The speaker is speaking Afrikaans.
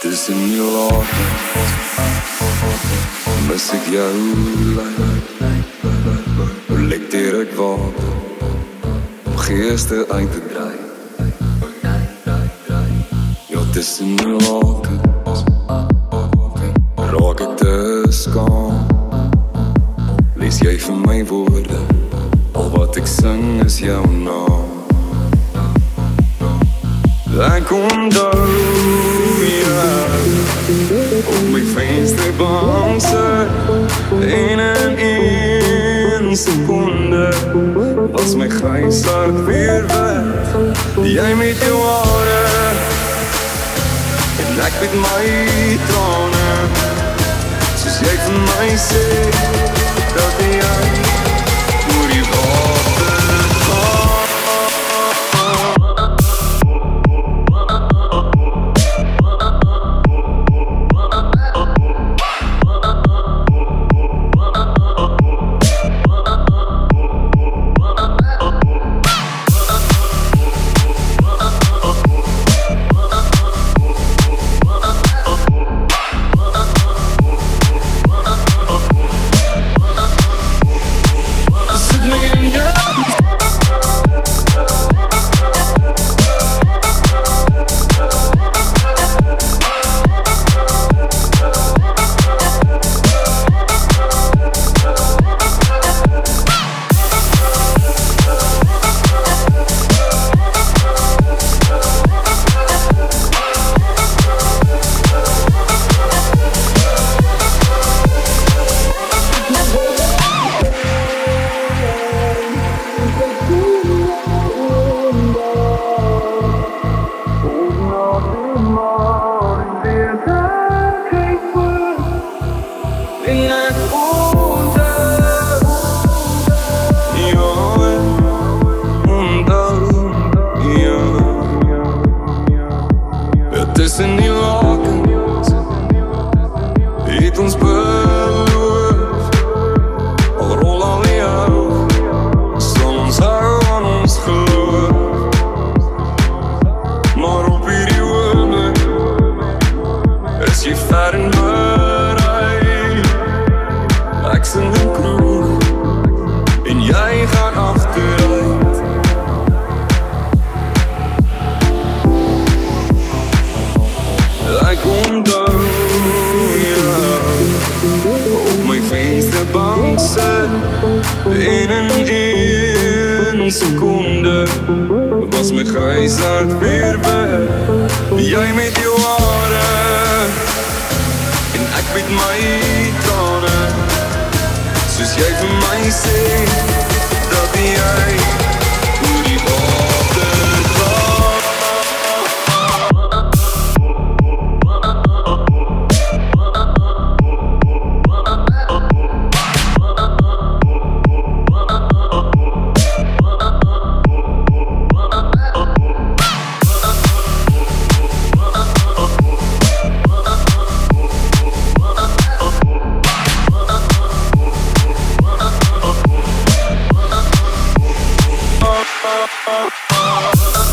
Tussen die laken Mis ek jou lek deur ek waak Om geeste uit te draai Ja, tussen die laken Raak ek te skaam Lees jy vir my woorde Al wat ek sing is jou naam Ek onthou seconde Was my grijs hart weer weg. Jy met jou hare En ek met my trane. Soos jy vir my sê Dat jy In die lakens, het ons beloof. Ek onthou jou. Op my vensterbank sit. En in een seconde Was my grijs hart weer weg Jy met jou hare oh, oh.